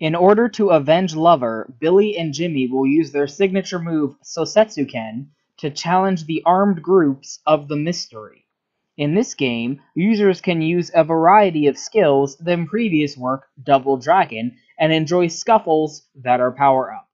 In order to avenge Lover, Billy and Jimmy will use their signature move Sosetsuken to challenge the armed groups of the Mystery. In this game, users can use a variety of skills than previous work Double Dragon and enjoy scuffles that are power-ups.